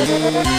Müzik